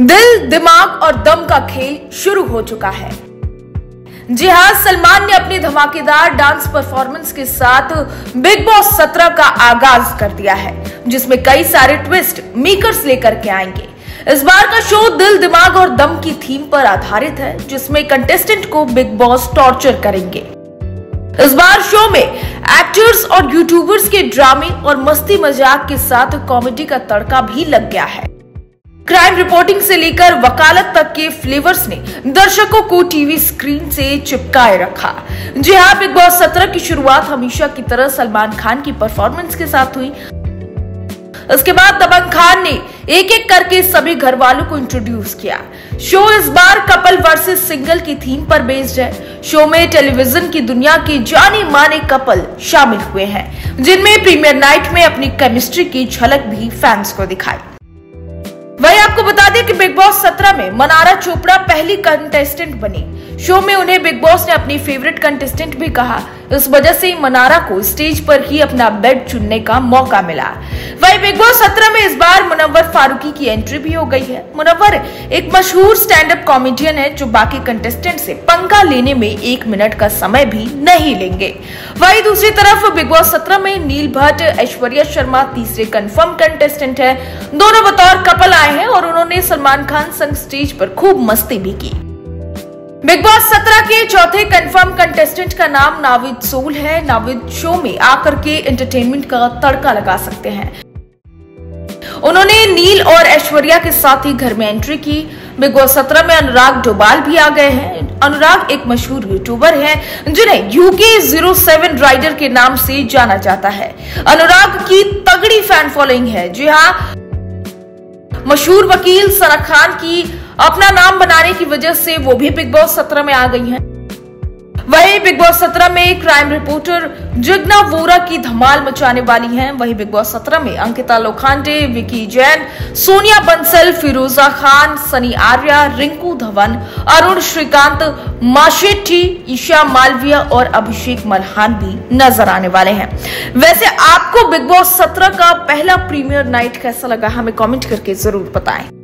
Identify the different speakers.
Speaker 1: दिल, दिमाग और दम का खेल शुरू हो चुका है। जी हाँ सलमान ने अपनी धमाकेदार डांस परफॉर्मेंस के साथ बिग बॉस 17 का आगाज़ कर दिया है, जिसमें कई सारे ट्विस्ट, मेकर्स लेकर के आएँगे। इस बार का शो दिल, दिमाग और दम की थीम पर आधारित है, जिसमें कंटेस्टेंट को बिग बॉस टॉर्चर करेंगे। इस बार शो में एक्टर्स और यूट्यूबर्स के ड्रामे और मस्ती मज़ाक के साथ कॉमेडी का तड़का भी लग गया है। क्राइम रिपोर्टिंग से लेकर वकालत तक के फ्लेवर्स ने दर्शकों को टीवी स्क्रीन से चिपकाए रखा। जी हाँ बिग बॉस सत्रह की शुरुआत हमेशा की तरह सलमान खान की परफॉर्मेंस के साथ हुई। उसके बाद दबंग खान ने एक एक करके सभी घर वालों को इंट्रोड्यूस किया। शो इस बार कपल वर्सेस सिंगल की थीम पर बेस्ड है। शो में टेलीविज़न की दुनिया के जाने माने कपल शामिल हुए हैं, जिनमें प्रीमियर नाइट में अपनी केमिस्ट्री की झलक भी फैंस को दिखाई। 2017 में मनारा चोपड़ा पहली कंटेस्टेंट बनी। शो में उन्हें बिग बॉस ने अपनी फेवरेट कंटेस्टेंट भी कहा। इस वजह से मनारा को स्टेज पर ही अपना बेड चुनने का मौका मिला। वही बिग बॉस सत्रह में इस बार मुनव्वर फारूकी की एंट्री भी हो गई है। मुनव्वर एक मशहूर स्टैंड अप कॉमेडियन है, जो बाकी कंटेस्टेंट से पंगा लेने में एक मिनट का समय भी नहीं लेंगे। वही दूसरी तरफ़ बिग बॉस सत्रह में नील भट्ट, ऐश्वर्या शर्मा तीसरे कंफर्म कंटेस्टेंट है। दोनों बतौर कपल आए हैं और उन्होंने सलमान खान संग स्टेज पर खूब मस्ती भी की। बिग बॉस सत्रह के चौथे कंफर्म कंटेस्टेंट का नाम नाविद सोल है। नाविद शो में आकर के एंटरटेनमेंट का तड़का लगा सकते हैं। उन्होंने नील और ऐश्वर्या के साथ ही घर में एंट्री की। बिग बॉस सत्रह में अनुराग डोबाल भी आ गए हैं। अनुराग एक मशहूर यूट्यूबर हैं, जिन्हें यूके ज़ीरो सेवन राइडर के नाम से जाना जाता है। अनुराग की तगड़ी फ़ैन फॉलोइंग है। जी हाँ मशहूर वकील सना खान की अपना नाम बनाने की वजह से वो भी बिग बॉस सत्रह में आ गई हैं। वही बिग बॉस सत्रह में क्राइम रिपोर्टर जिग्ना वोरा की धमाल मचाने वाली हैं। वही बिग बॉस सत्रह में अंकिता लोखांडे, विकी जैन, सोनिया बंसल, फिरोजा खान, सनी आर्या, रिंकू धवन, अरुण श्रीकांत, माशेट्टी, ईशा मालविया और अभिषेक मल्हान भी नज़र आने वाले हैं। वैसे आपको बिग बॉस सत्रह का पहला प्रीमियर नाइट कैसा लगा, हमें कॉमेंट करके ज़रूर बताएँ।